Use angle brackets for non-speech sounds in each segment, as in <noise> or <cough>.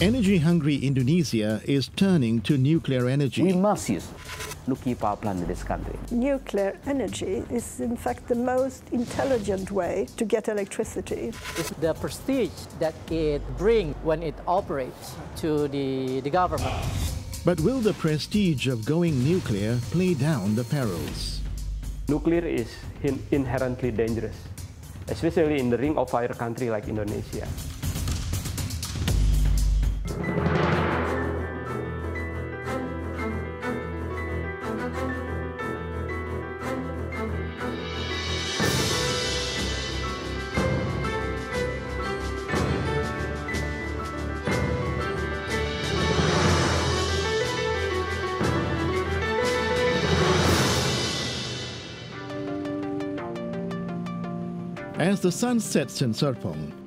Energy-hungry Indonesia is turning to nuclear energy. We must use nuclear power plant in this country. Nuclear energy is, in fact, the most intelligent way to get electricity. It's the prestige that it brings when it operates to the, the government. But will the prestige of going nuclear play down the perils? Nuclear is in inherently dangerous, especially in the ring of fire country like Indonesia. As the sun sets in Serpong,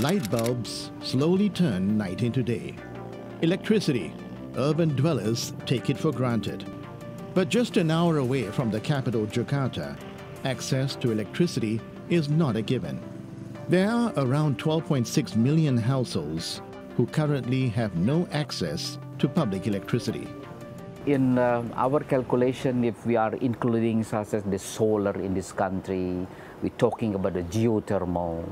light bulbs slowly turn night into day. Electricity, urban dwellers take it for granted. But just an hour away from the capital, Jakarta, access to electricity is not a given. There are around 12.6 million households who currently have no access to public electricity. In uh, our calculation, if we are including such as the solar in this country, we're talking about the geothermal,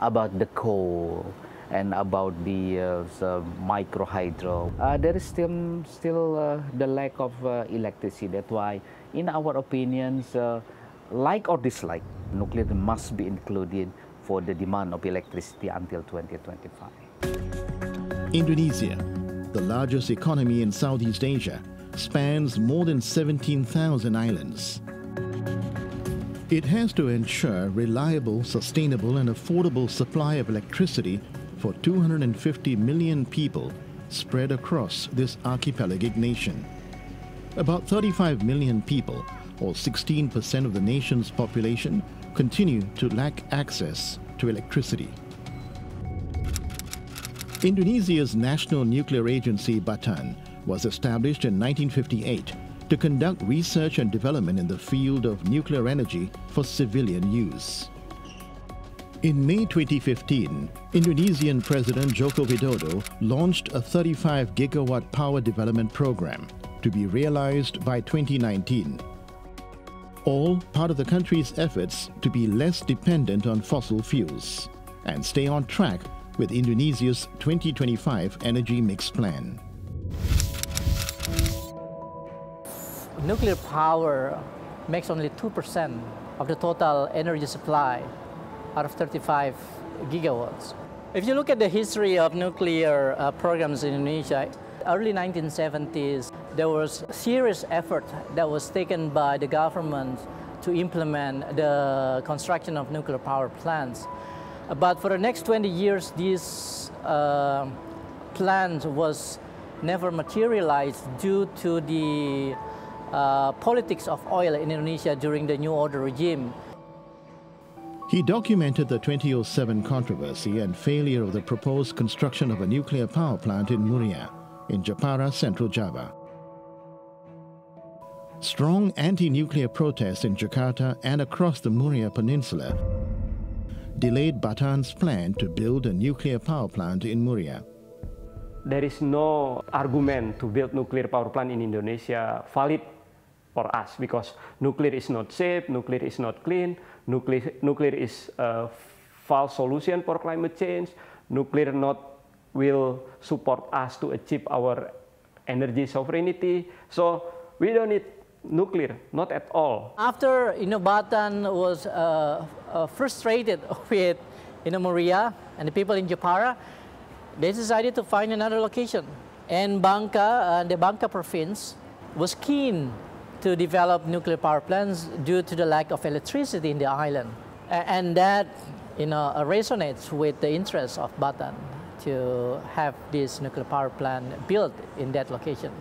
about the coal, and about the, uh, micro hydro. Uh, there is still, still uh, the lack of uh, electricity. That's why, in our opinions, uh, like or dislike, nuclear must be included for the demand of electricity until 2025. Indonesia, the largest economy in Southeast Asia, spans more than 17,000 islands. It has to ensure reliable, sustainable, and affordable supply of electricity for 250 million people spread across this archipelagic nation. About 35 million people, or 16% of the nation's population, continue to lack access to electricity. Indonesia's National Nuclear Agency, Batan, was established in 1958 to conduct research and development in the field of nuclear energy for civilian use. In May 2015, Indonesian President Joko Widodo launched a 35 gigawatt power development program to be realized by 2019. All part of the country's efforts to be less dependent on fossil fuels and stay on track with Indonesia's 2025 energy mix plan. Nuclear power makes only 2% of the total energy supply out of 35 gigawatts. If you look at the history of nuclear uh, programs in Indonesia, early 1970s, there was serious effort that was taken by the government to implement the construction of nuclear power plants. But for the next 20 years, this uh, was never materialized due to the uh, politics of oil in Indonesia during the New Order regime. He documented the 2007 controversy and failure of the proposed construction of a nuclear power plant in Muria, in Jepara, Central Java. Strong anti-nuclear protests in Jakarta and across the Muria Peninsula delayed Batan's plan to build a nuclear power plant in Muria. There is no argument to build nuclear power plant in Indonesia valid for us because nuclear is not safe, nuclear is not clean, nuclear, nuclear is a false solution for climate change, nuclear not will support us to achieve our energy sovereignty. So we don't need nuclear, not at all. After you know, Batan was uh, uh, frustrated <laughs> with Muria and the people in Jepara, they decided to find another location. And Bangka, uh, the Bangka province, was keen to develop nuclear power plants due to the lack of electricity in the island. And that you know, resonates with the interests of Batan to have this nuclear power plant built in that location.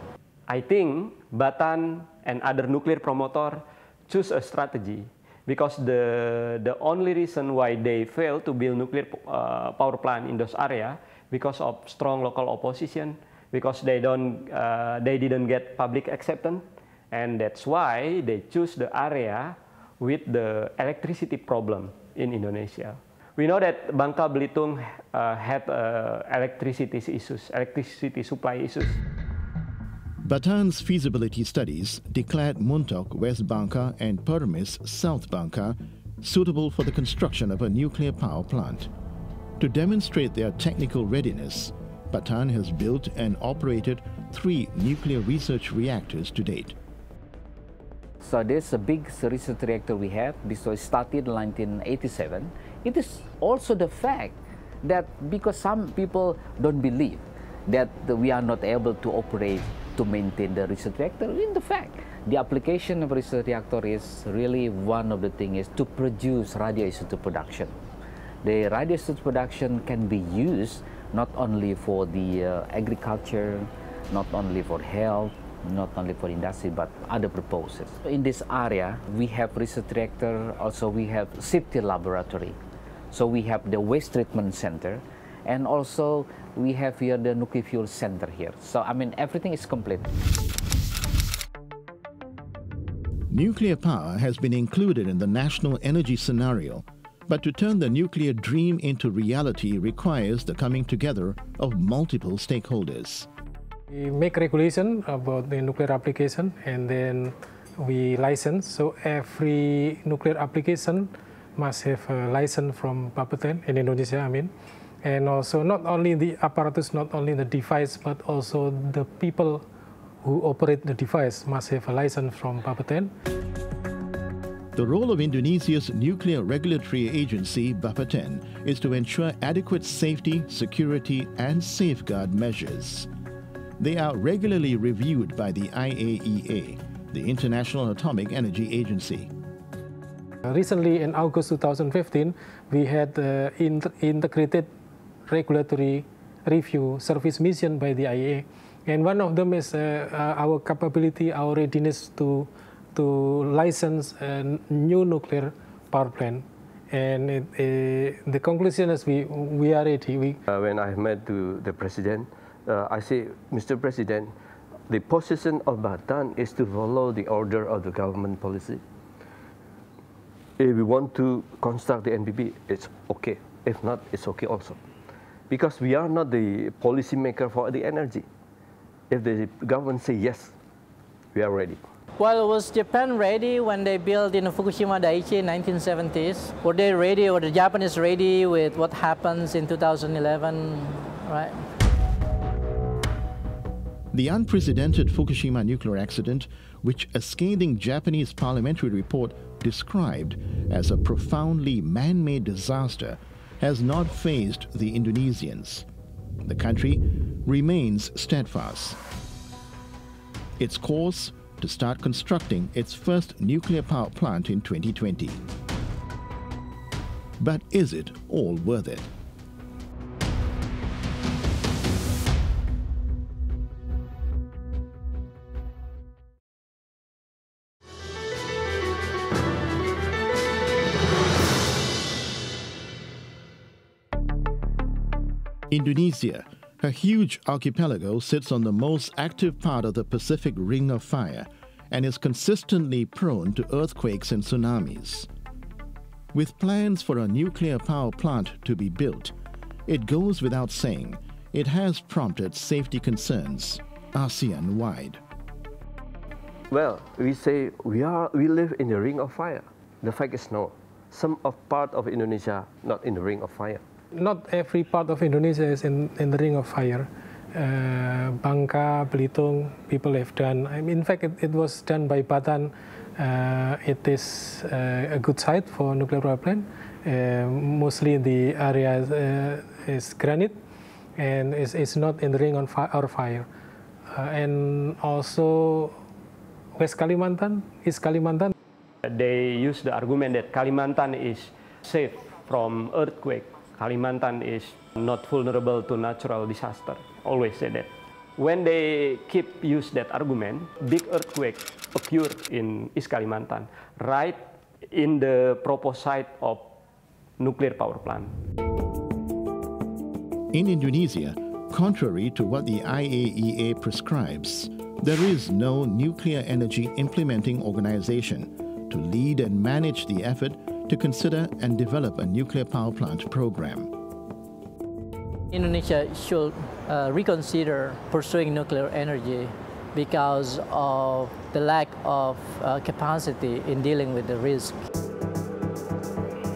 I think Batan and other nuclear promoter choose a strategy because the, the only reason why they fail to build nuclear uh, power plant in those area because of strong local opposition, because they, don't, uh, they didn't get public acceptance, and that's why they choose the area with the electricity problem in Indonesia. We know that Bangka Belitung uh, had uh, electricity issues, electricity supply issues. Batan's feasibility studies declared Muntok West Bangka and Permis South Bangka suitable for the construction of a nuclear power plant. To demonstrate their technical readiness, Batan has built and operated three nuclear research reactors to date. So there's a big research reactor we have, this was started in 1987. It is also the fact that because some people don't believe that we are not able to operate to maintain the research reactor, in the fact the application of research reactor is really one of the things is to produce radioisotope production. The radioisotope production can be used not only for the uh, agriculture, not only for health, not only for industry, but other purposes. In this area, we have research reactor, also we have safety laboratory. So we have the waste treatment center, and also we have here the nuclear fuel center here. So I mean, everything is complete. Nuclear power has been included in the national energy scenario, but to turn the nuclear dream into reality requires the coming together of multiple stakeholders. We make regulation about the nuclear application and then we license. So every nuclear application must have a license from Bapeten in Indonesia, I mean. And also not only the apparatus, not only the device, but also the people who operate the device must have a license from Bapeten. The role of Indonesia's nuclear regulatory agency, Bapeten, is to ensure adequate safety, security, and safeguard measures. They are regularly reviewed by the IAEA, the International Atomic Energy Agency. Recently, in August 2015, we had uh, integrated regulatory review service mission by the IAEA. And one of them is uh, uh, our capability, our readiness to, to license a new nuclear power plant. And it, uh, the conclusion is we, we are ready. We uh, when I met to the president, uh, I say, Mr. President, the position of Batan is to follow the order of the government policy. If we want to construct the NPP, it's okay. If not, it's okay also. Because we are not the policymaker for the energy. If the government say yes, we are ready. Well, was Japan ready when they built in Fukushima Daiichi in 1970s? Were they ready, or the Japanese ready with what happens in 2011, right? The unprecedented Fukushima nuclear accident, which a scathing Japanese parliamentary report described as a profoundly man made disaster, has not fazed the Indonesians. The country remains steadfast. Its course to start constructing its first nuclear power plant in 2020. But is it all worth it? Indonesia, a huge archipelago, sits on the most active part of the Pacific Ring of Fire and is consistently prone to earthquakes and tsunamis. With plans for a nuclear power plant to be built, it goes without saying it has prompted safety concerns ASEAN wide. Well, we say we, are, we live in the ring of fire. The fact is no. Some of part of Indonesia not in the ring of fire not every part of Indonesia is in, in the ring of fire. Uh, Bangka, Belitung, people have done. I mean, in fact, it, it was done by Batan. Uh, it is uh, a good site for nuclear power plant. Uh, mostly the area is, uh, is granite and is, is not in the ring of fi fire. Uh, and also West Kalimantan, East Kalimantan. They use the argument that Kalimantan is safe from earthquake Kalimantan is not vulnerable to natural disaster. Always say that. When they keep use that argument, big earthquake occurred in East Kalimantan, right in the proposed site of nuclear power plant. In Indonesia, contrary to what the IAEA prescribes, there is no nuclear energy implementing organization to lead and manage the effort to consider and develop a nuclear power plant program. Indonesia should uh, reconsider pursuing nuclear energy because of the lack of uh, capacity in dealing with the risk.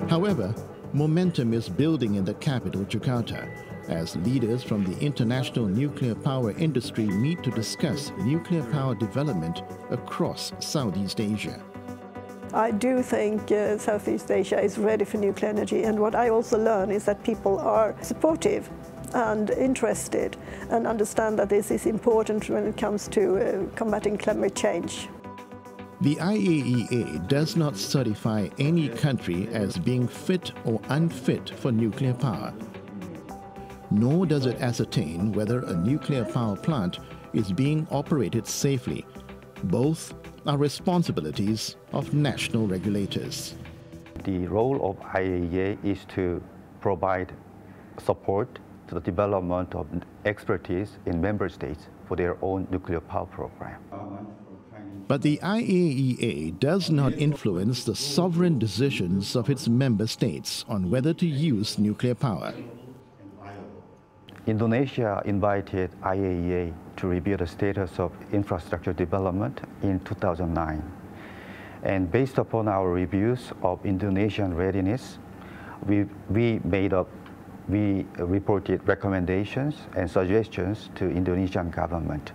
However, momentum is building in the capital, Jakarta, as leaders from the international nuclear power industry meet to discuss nuclear power development across Southeast Asia. I do think uh, Southeast Asia is ready for nuclear energy and what I also learn is that people are supportive and interested and understand that this is important when it comes to uh, combating climate change. The IAEA does not certify any country as being fit or unfit for nuclear power. Nor does it ascertain whether a nuclear power plant is being operated safely. Both are responsibilities of national regulators. The role of IAEA is to provide support to the development of expertise in member states for their own nuclear power program. But the IAEA does not influence the sovereign decisions of its member states on whether to use nuclear power. Indonesia invited IAEA to review the status of infrastructure development in 2009. And based upon our reviews of Indonesian readiness, we, we made up, we reported recommendations and suggestions to Indonesian government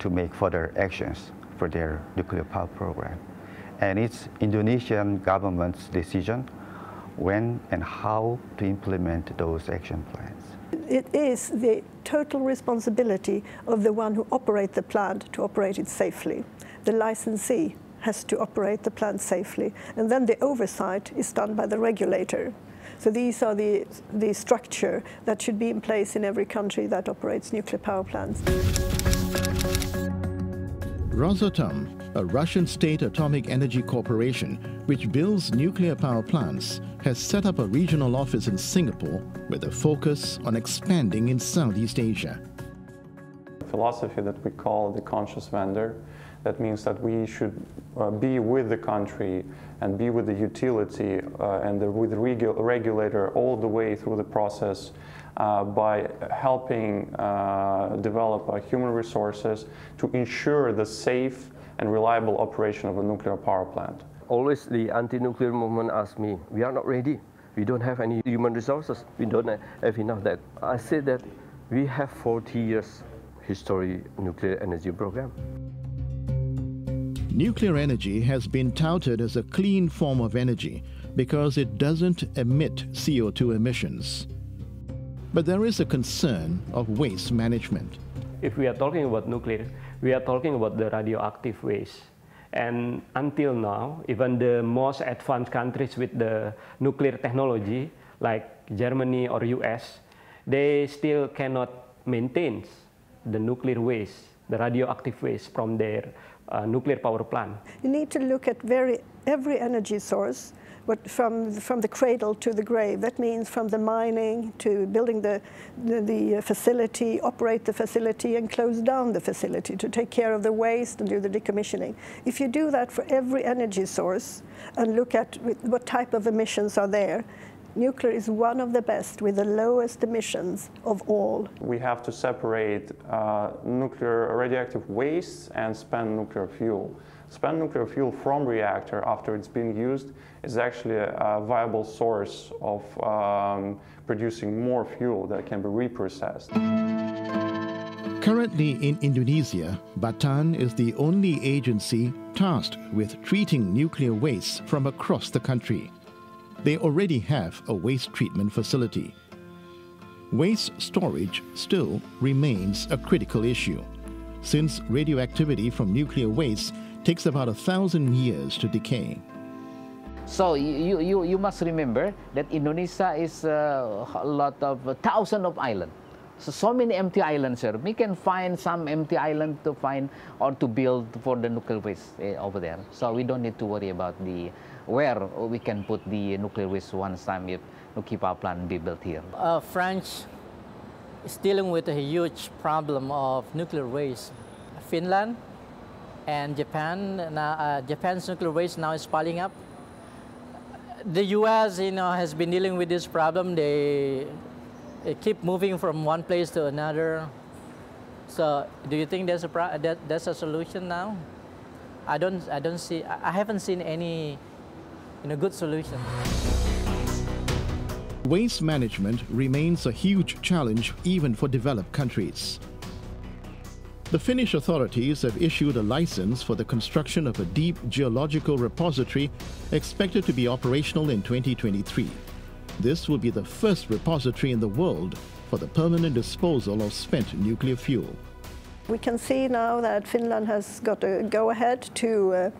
to make further actions for their nuclear power program. And it's Indonesian government's decision when and how to implement those action plans. It is the total responsibility of the one who operates the plant to operate it safely. The licensee has to operate the plant safely, and then the oversight is done by the regulator. So these are the, the structure that should be in place in every country that operates nuclear power plants. Rosatom, a Russian state atomic energy corporation which builds nuclear power plants, has set up a regional office in Singapore with a focus on expanding in Southeast Asia. Philosophy that we call the conscious vendor. That means that we should uh, be with the country and be with the utility uh, and the, with the regu regulator all the way through the process uh, by helping uh, develop uh, human resources to ensure the safe and reliable operation of a nuclear power plant. Always the anti-nuclear movement asks me, we are not ready. We don't have any human resources. We don't have enough that. I say that we have 40 years history nuclear energy program. Nuclear energy has been touted as a clean form of energy because it doesn't emit CO2 emissions. But there is a concern of waste management. If we are talking about nuclear, we are talking about the radioactive waste. And until now, even the most advanced countries with the nuclear technology, like Germany or US, they still cannot maintain the nuclear waste, the radioactive waste from their uh, nuclear power plant. You need to look at very, every energy source from, from the cradle to the grave. That means from the mining to building the, the, the, facility, operate the facility and close down the facility to take care of the waste and do the decommissioning. If you do that for every energy source and look at what type of emissions are there, nuclear is one of the best with the lowest emissions of all. We have to separate uh, nuclear radioactive waste and spent nuclear fuel. Spent nuclear fuel from reactor after it's been used is actually a, viable source of um, producing more fuel that can be reprocessed. Currently in Indonesia, Batan is the only agency tasked with treating nuclear waste from across the country. They already have a waste treatment facility. Waste storage still remains a critical issue, since radioactivity from nuclear waste takes about a thousand years to decay. So you, you, you must remember that Indonesia is uh, a lot of uh, thousands of islands. So, so many empty islands here. We can find some empty island to find or to build for the nuclear waste uh, over there. So we don't need to worry about the where we can put the nuclear waste once time if nuclear power plant be built here. Uh, French is dealing with a huge problem of nuclear waste. Finland and Japan, uh, Japan's nuclear waste now is piling up. The U.S. you know has been dealing with this problem. They, they keep moving from one place to another. So, do you think there's a that, there's a solution now? I don't I don't see I haven't seen any you know good solution. Waste management remains a huge challenge even for developed countries. The Finnish authorities have issued a license for the construction of a deep geological repository expected to be operational in 2023. This will be the first repository in the world for the permanent disposal of spent nuclear fuel. We can see now that Finland has got a go-ahead to uh,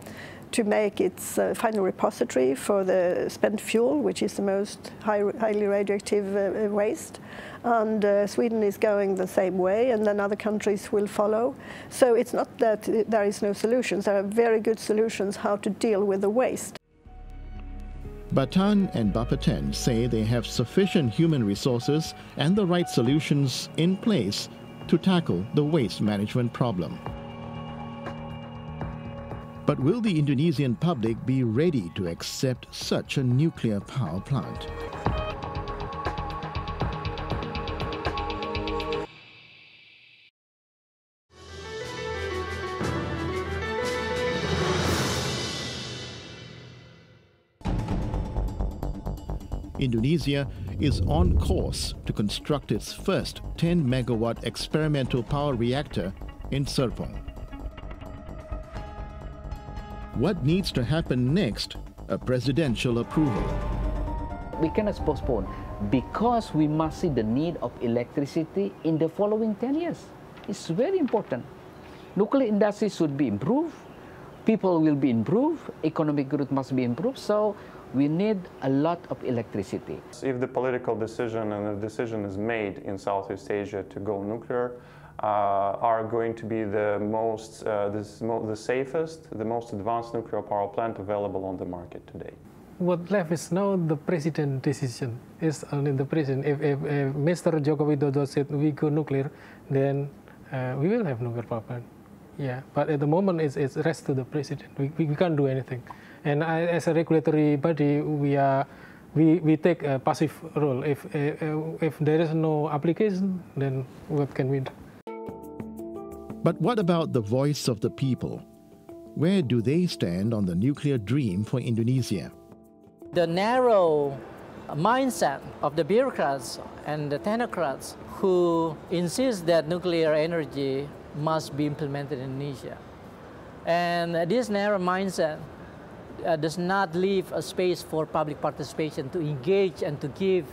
to make its uh, final repository for the spent fuel, which is the most high, highly radioactive uh, waste. And uh, Sweden is going the same way, and then other countries will follow. So it's not that there is no solutions. There are very good solutions how to deal with the waste. Batan and Bapeten say they have sufficient human resources and the right solutions in place to tackle the waste management problem. But will the Indonesian public be ready to accept such a nuclear power plant? Indonesia is on course to construct its first 10 megawatt experimental power reactor in Serpong. What needs to happen next? A presidential approval. We cannot postpone because we must see the need of electricity in the following 10 years. It's very important. Nuclear industry should be improved, people will be improved, economic growth must be improved. So we need a lot of electricity. If the political decision and the decision is made in Southeast Asia to go nuclear, uh, are going to be the most, uh, mo the safest, the most advanced nuclear power plant available on the market today. What left is now the president decision. Is only the president. If, if, if Mr. Joko Widodo said we go nuclear, then uh, we will have nuclear power plant. Yeah, but at the moment it's, it's rest to the president. We, we, we can't do anything. And I, as a regulatory body, we are we, we take a passive role. If, uh, if there is no application, then what can we do? But what about the voice of the people? Where do they stand on the nuclear dream for Indonesia? The narrow mindset of the bureaucrats and the technocrats who insist that nuclear energy must be implemented in Indonesia. And this narrow mindset uh, does not leave a space for public participation to engage and to give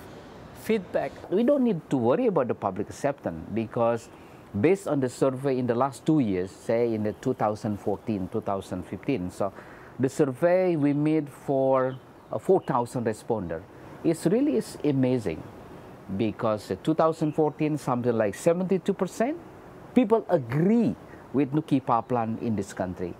feedback. We don't need to worry about the public acceptance because based on the survey in the last two years, say in the 2014, 2015, so the survey we made for uh, 4,000 responders, it's really is amazing because 2014, something like 72% people agree with Nuki power plant in this country.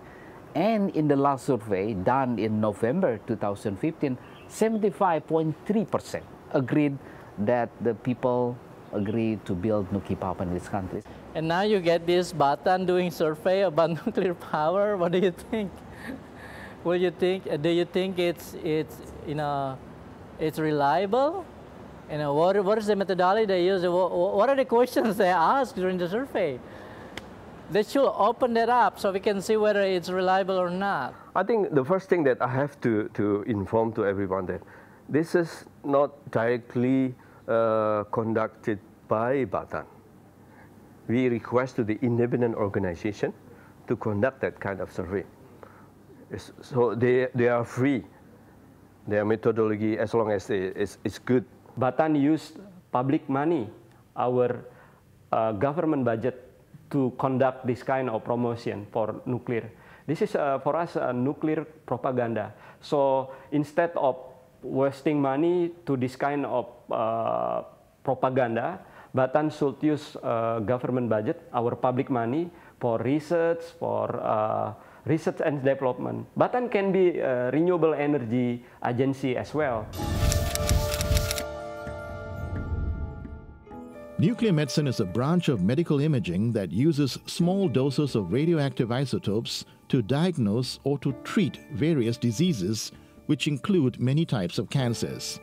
And in the last survey done in November 2015, 75.3% agreed that the people agree to build nuclear power in this country. And now you get this Batan doing survey about <laughs> nuclear power. What do you think? <laughs> What do you think? Do you think it's it's you know it's reliable? You know what what is the methodology they use? What, what are the questions they ask during the survey? they should open that up so we can see whether it's reliable or not. I think the first thing that I have to, to inform to everyone that this is not directly uh, conducted by Batan. We request to the independent organization to conduct that kind of survey. It's, so they, they are free. Their methodology, as long as it's, it's good. Batan used public money, our uh, government budget to conduct this kind of promotion for nuclear. This is uh, for us a nuclear propaganda. So instead of wasting money to this kind of uh, propaganda, Batan should use uh, government budget, our public money, for research, for uh, research and development. Batan can be a renewable energy agency as well. Nuclear medicine is a branch of medical imaging that uses small doses of radioactive isotopes to diagnose or to treat various diseases which include many types of cancers.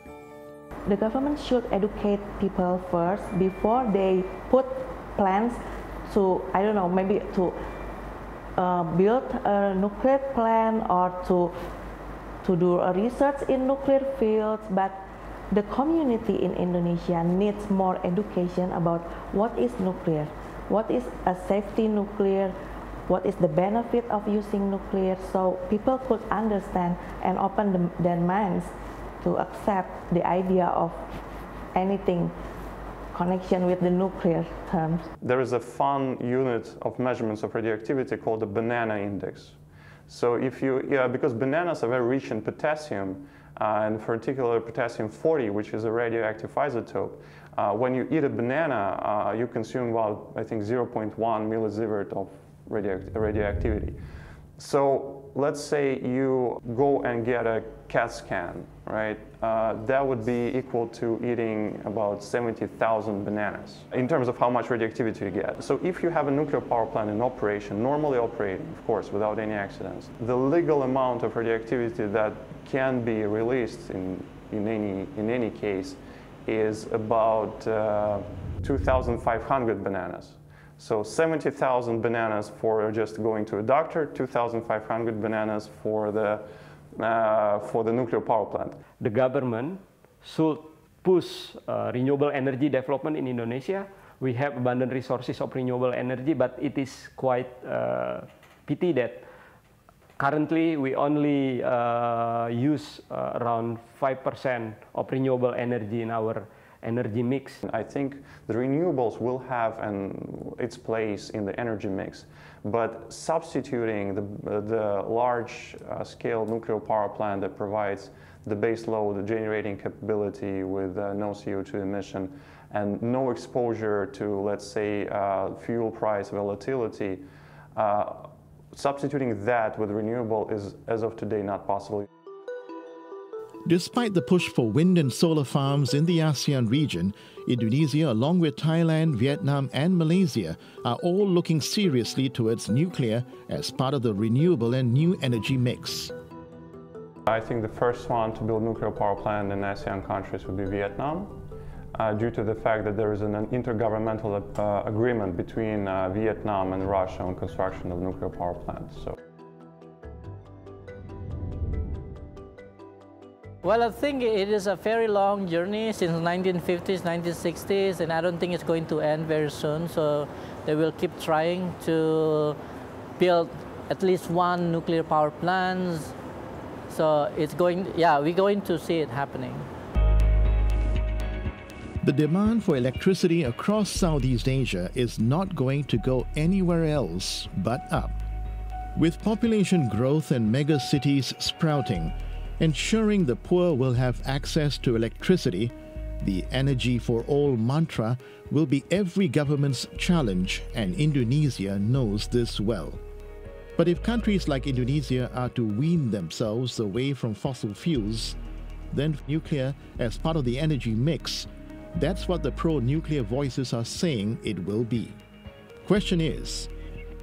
The government should educate people first before they put plans to, I don't know, maybe to uh, build a nuclear plant or to, to do a research in nuclear fields, but the community in Indonesia needs more education about what is nuclear, what is a safety nuclear, what is the benefit of using nuclear, so people could understand and open the, their minds to accept the idea of anything connection with the nuclear terms. There is a fun unit of measurements of radioactivity called the banana index. So if you, yeah, because bananas are very rich in potassium, and for particular potassium 40, which is a radioactive isotope. Uh, when you eat a banana, uh, you consume about, I think, 0.1 millisievert of radioactivity. So let's say you go and get a CAT scan, right? Uh, that would be equal to eating about 70,000 bananas in terms of how much radioactivity you get. So if you have a nuclear power plant in operation, normally operating, of course, without any accidents, the legal amount of radioactivity that can be released in, in, any, in any case is about uh, 2,500 bananas. So 70,000 bananas for just going to a doctor, 2,500 bananas for the, uh, for the nuclear power plant. The government should push uh, renewable energy development in Indonesia. We have abundant resources of renewable energy, but it is quite uh, pity that currently we only uh, use uh, around 5% of renewable energy in our energy mix. I think the renewables will have an, its place in the energy mix, but substituting the, the large uh, scale nuclear power plant that provides the base load generating capability with uh, no CO2 emission and no exposure to, let's say, uh, fuel price volatility, uh, substituting that with renewable is, as of today, not possible. Despite the push for wind and solar farms in the ASEAN region, Indonesia, along with Thailand, Vietnam, and Malaysia, are all looking seriously towards nuclear as part of the renewable and new energy mix. I think the first one to build nuclear power plant in ASEAN countries would be Vietnam, uh, due to the fact that there is an, intergovernmental uh, agreement between uh, Vietnam and Russia on construction of nuclear power plants. So. Well, I think it is a very long journey since 1950s, 1960s, and I don't think it's going to end very soon. So they will keep trying to build at least one nuclear power plant. So it's going, yeah, we're going to see it happening. The demand for electricity across Southeast Asia is not going to go anywhere else but up. With population growth and mega cities sprouting, ensuring the poor will have access to electricity, the Energy for All mantra will be every government's challenge, and Indonesia knows this well. But if countries like Indonesia are to wean themselves away from fossil fuels, then nuclear as part of the energy mix, that's what the pro-nuclear voices are saying it will be. Question is,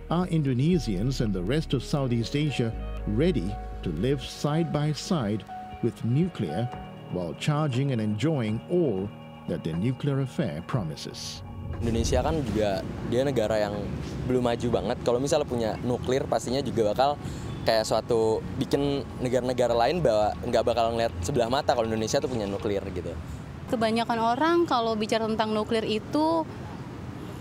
are Indonesians and the rest of Southeast Asia ready to live side by side with nuclear while charging and enjoying all that the nuclear affair promises. Indonesia kan juga dia negara yang belum maju banget. Kalau misalnya punya nuklir pastinya juga bakal kayak suatu bikin negara-negara lain bahwa nggak bakal ngeliat sebelah mata kalau Indonesia tuh punya nuklir gitu. Kebanyakan orang kalau bicara tentang nuklir itu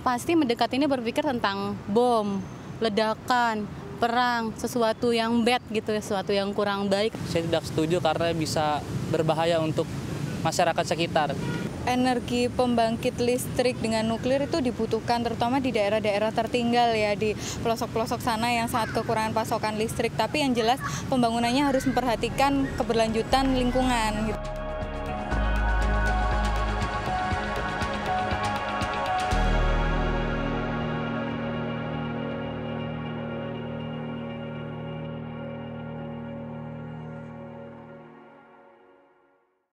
pasti mendekatinya berpikir tentang bom, ledakan, perang, sesuatu yang bad gitu, sesuatu yang kurang baik. Saya tidak setuju karena bisa berbahaya untuk masyarakat sekitar. Energi pembangkit listrik dengan nuklir itu dibutuhkan terutama di daerah-daerah tertinggal ya di pelosok-pelosok sana yang sangat kekurangan pasokan listrik. Tapi yang jelas pembangunannya harus memperhatikan keberlanjutan lingkungan. Gitu.